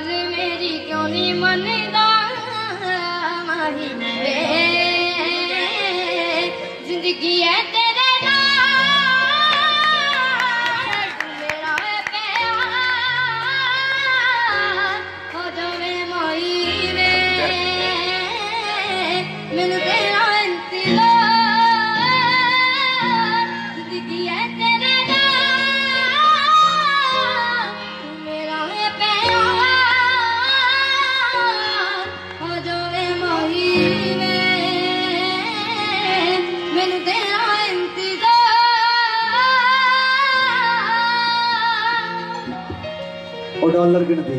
री की मना मानी ज़िंदगी ഡോളർ ഗണത്തി